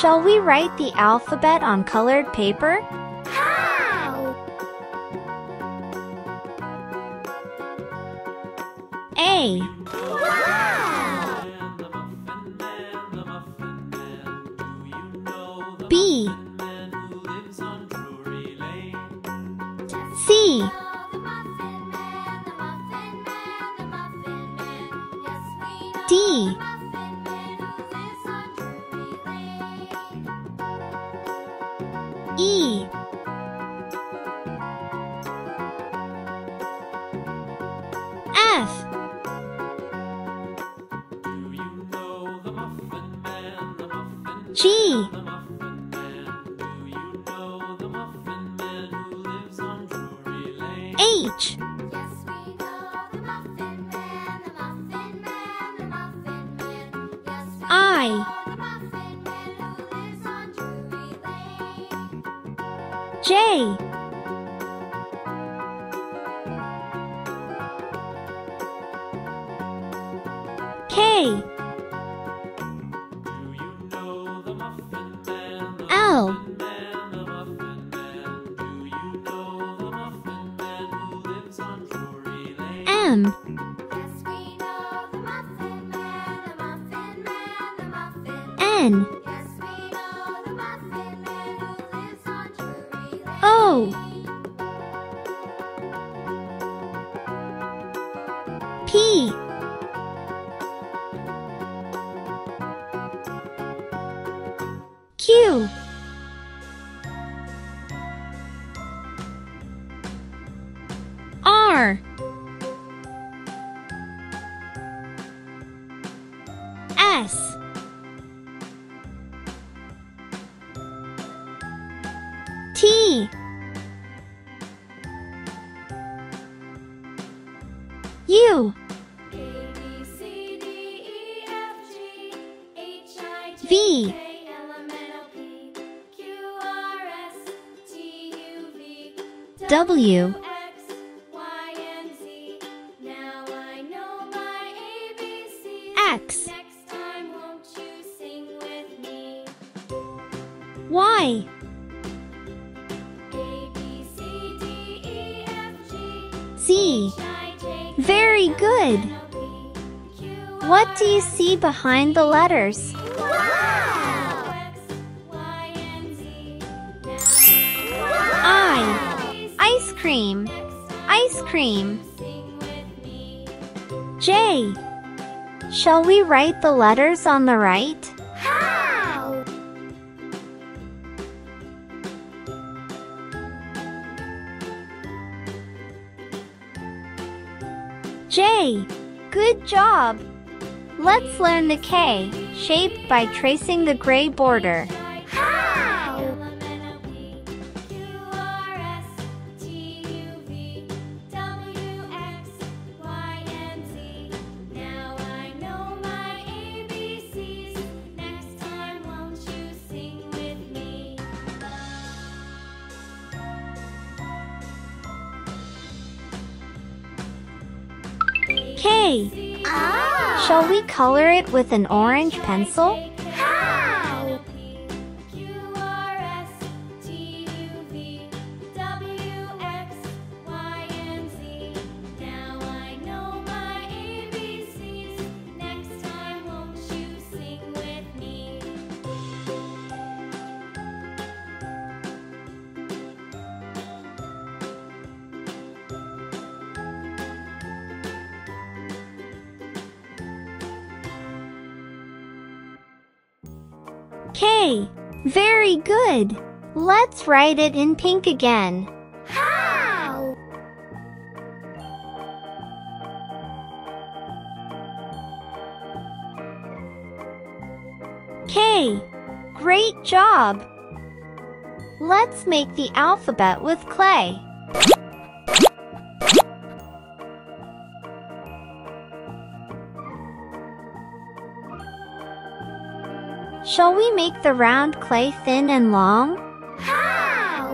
Shall we write the alphabet on colored paper? How? A. Wow! B. C. D. E. F. G. H. I. J. K. L. M. N. P. Q. R. S. U. V. W. X. Y. Z. Very good. What do you see behind the letters? I. Ice cream. Ice cream. J. Shall we write the letters on the right? J. Good job. Let's learn the K, shaped by tracing the gray border. K. Ah! Shall we color it with an orange pencil? K. Very good. Let's write it in pink again. How? K. Great job. Let's make the alphabet with clay. Shall we make the round clay thin and long? How?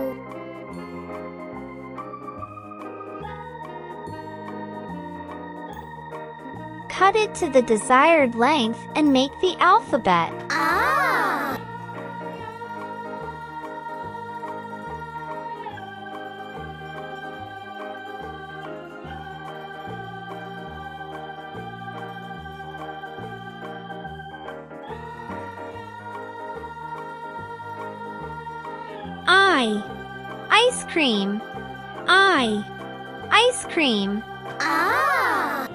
Cut it to the desired length and make the alphabet. Ah! I. Ice cream. I. Ice cream. Ah.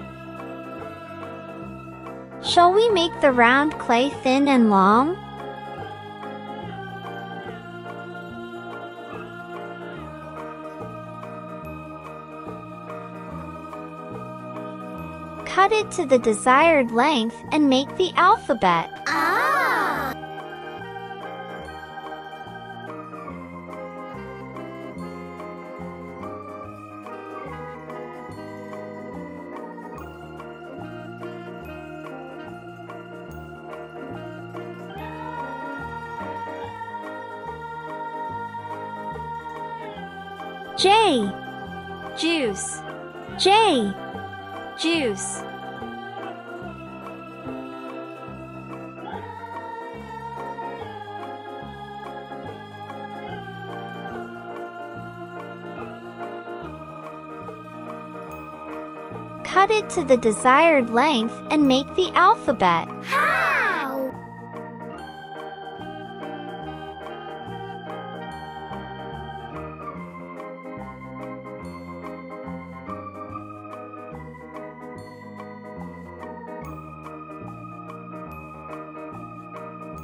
Shall we make the round clay thin and long? Cut it to the desired length and make the alphabet. Ah. J. Juice. J. Juice. Cut it to the desired length and make the alphabet.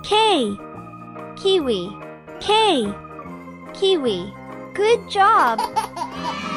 K. Kiwi. K. Kiwi. Good job.